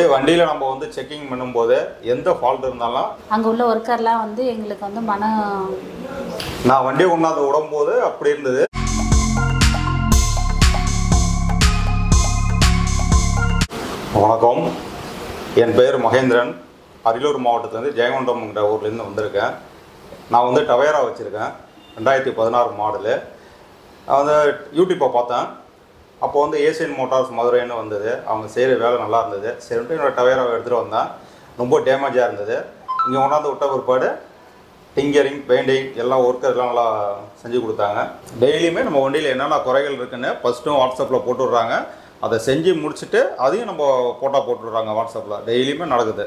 அப்படியே வண்டியில் நம்ம வந்து செக்கிங் பண்ணும்போது எந்த ஃபால்ட் இருந்தாலும் அங்கே உள்ள ஒர்க்கர்லாம் வந்து எங்களுக்கு வந்து மன நான் வண்டியை கொண்டாந்து விடும்போது அப்படி இருந்தது. வணக்கம். என் பெயர் மகேந்திரன். அரியலூர் மாவட்டத்துலேருந்து ஜெயங்கொண்டம்ங்கிற ஊர்லேருந்து வந்திருக்கேன். நான் வந்து டவேரா வச்சுருக்கேன். ரெண்டாயிரத்தி பதினாறு மாடலு. நான் வந்து யூடியூப்பை பார்த்தேன். அப்போ வந்து ஏசியன் மோட்டார்ஸ் மதுரைன்னு வந்தது. அவங்க செய்கிற வேலை நல்லா இருந்தது. சரின்ட்டு என்னோட டவேராவை எடுத்துகிட்டு வந்தேன். ரொம்ப டேமேஜாக இருந்தது. இங்கே கொண்டாந்து விட்ட பிற்பாடு டிங்கரிங் பெயிண்டிங் எல்லாம் ஒர்க்கர் எல்லாம் நல்லா செஞ்சு கொடுத்தாங்க. டெய்லியுமே நம்ம வண்டியில் என்னென்ன குறைகள் இருக்குன்னு ஃபஸ்ட்டும் வாட்ஸ்அப்பில் போட்டு விட்றாங்க அதை செஞ்சு முடிச்சுட்டு அதையும் நம்ம ஃபோட்டோ போட்டுடுறாங்க வாட்ஸ்அப்பில் டெய்லியுமே நடக்குது.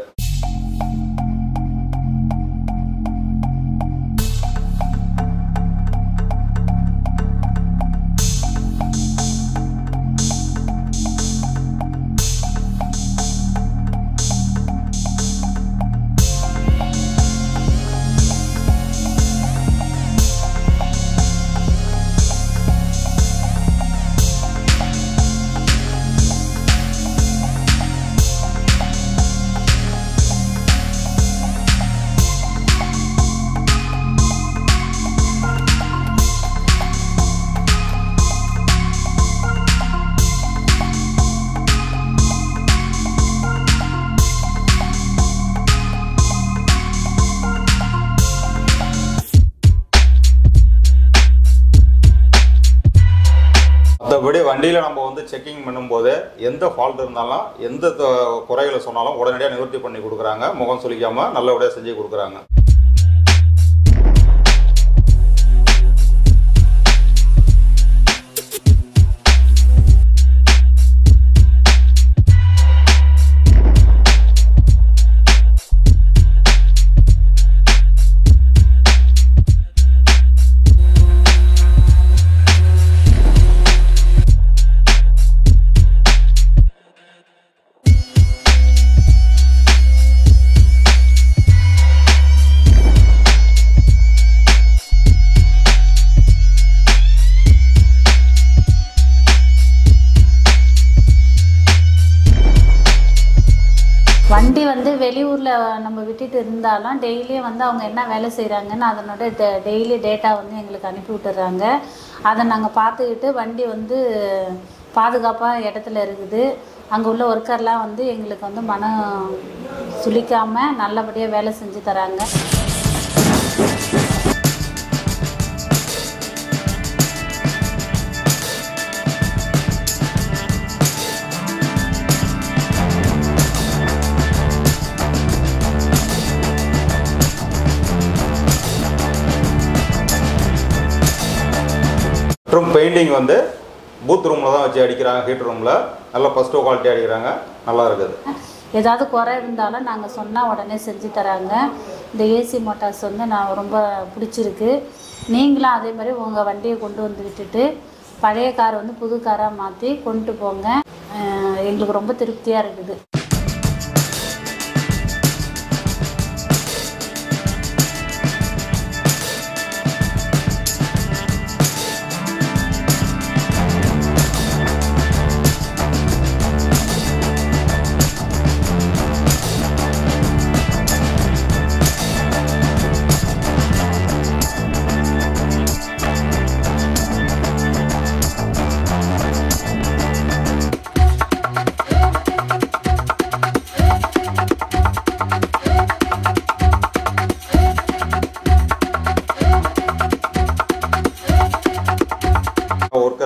மற்றபடி வண்டியில் நம்ம வந்து செக்கிங் பண்ணும்போது எந்த ஃபால்ட் இருந்தாலும் எந்த குறைகளை சொன்னாலும் உடனடியாக நிவர்த்தி பண்ணி கொடுக்குறாங்க. முகம் சுளிக்காமல் நல்லபடியாக செஞ்சு கொடுக்குறாங்க. வண்டி வந்து வெளியூரில் நம்ம விட்டுட்டு இருந்தாலும் டெய்லியும் வந்து அவங்க என்ன வேலை செய்கிறாங்கன்னு அதனோட டெய்லி டேட்டா வந்து எங்களுக்கு அனுப்பி விட்டுறாங்க. அதை நாங்கள் பார்த்துக்கிட்டு வண்டி வந்து பாதுகாப்பாக இடத்துல இருக்குது. அங்கே உள்ள ஒர்க்கர்லாம் வந்து எங்களுக்கு வந்து மனம் சுளிக்காமல் நல்லபடியாக வேலை செஞ்சு தராங்க. மற்றும் பெயிண்டிங் வந்து பூத் ரூமில் தான் வச்சு அடிக்கிறாங்க ஹீட் ரூமில் நல்லா ஃபஸ்ட்டு குவாலிட்டி அடிக்கிறாங்க. நல்லா இருக்குது. ஏதாவது குறை இருந்தாலும் நாங்கள் சொன்னால் உடனே செஞ்சு தராங்க. இந்த ஏசி மோட்டார்ஸ் வந்து நான் ரொம்ப பிடிச்சிருக்கு. நீங்களும் அதே மாதிரி உங்கள் வண்டியை கொண்டு வந்து விட்டுட்டு பழைய கார் வந்து புது காராக மாற்றி கொண்டு போங்க. எங்களுக்கு ரொம்ப திருப்தியாக இருக்குது.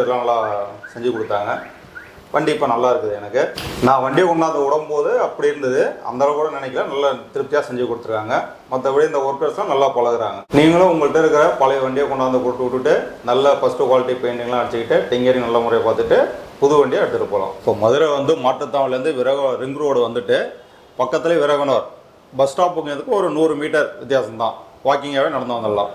ஒர்க்கர் நல்லா செஞ்சு கொடுத்தாங்க. வண்டி இப்போ நல்லா இருக்குது எனக்கு. நான் வண்டியை கொண்டாந்து விடும்போது அப்படி இருந்தது. அந்த அளவு கூட நினைக்கல. நல்லா திருப்தியாக செஞ்சு கொடுத்துருக்காங்க. மற்றபடி இந்த ஒர்க்கர்ஸ்லாம் நல்லா பழகுறாங்க. நீங்களும் உங்கள்கிட்ட இருக்கிற பழைய வண்டியை கொண்டாந்து கொடுத்து விட்டுட்டு நல்ல ஃபஸ்ட்டு குவாலிட்டி பெயிண்டிங்லாம் அடிச்சுக்கிட்டு டிங்கரிங் நல்ல முறையை பார்த்துட்டு புது வண்டியை எடுத்துகிட்டு போகலாம் இப்போ மதுரை வந்து மாட்டுத்தாவலேருந்து விரக ரிங் ரோடு வந்துட்டு பக்கத்துலேயே விரகனூர் பஸ் ஸ்டாப்புங்கிறதுக்கு ஒரு நூறு மீட்டர் வித்தியாசம்தான். வாக்கிங்காகவே நடந்து வந்துடலாம்.